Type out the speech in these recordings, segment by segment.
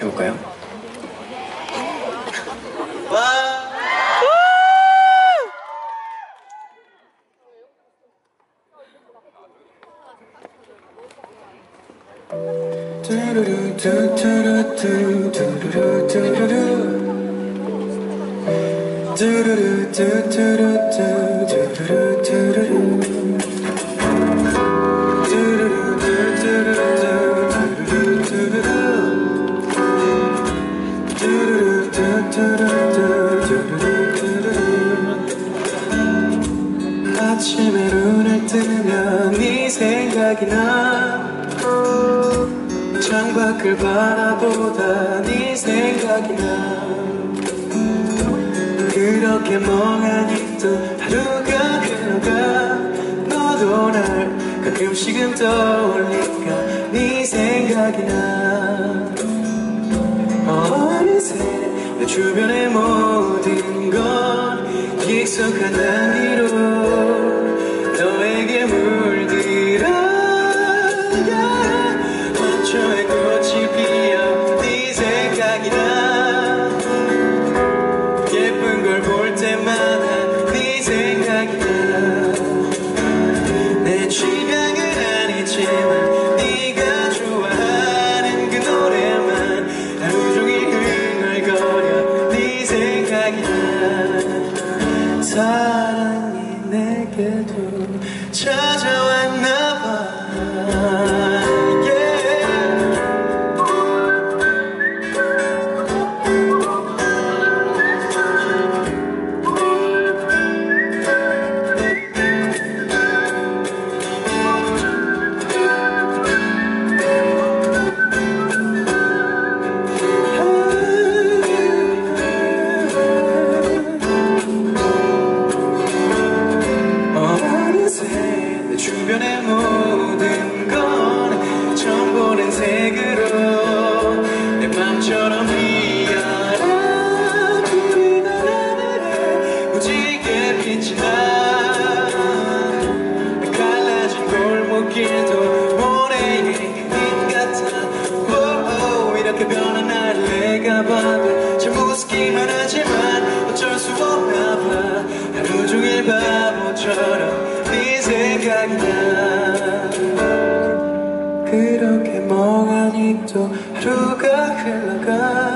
해볼까요? 아침에 눈을 뜨면 네 생각이 나. 창밖을 바라보다 네 생각이 나. 그렇게 멍하니 또 하루가 흘러가. 너도 날 가끔씩은 떠올리니까. 네 생각이 나. 어느새 내 주변의 모든 건 익숙한 향기로 time. 바람처럼 네 생각이 나. 그렇게 멍하니 또 하루가 흘러가?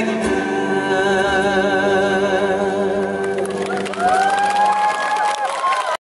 like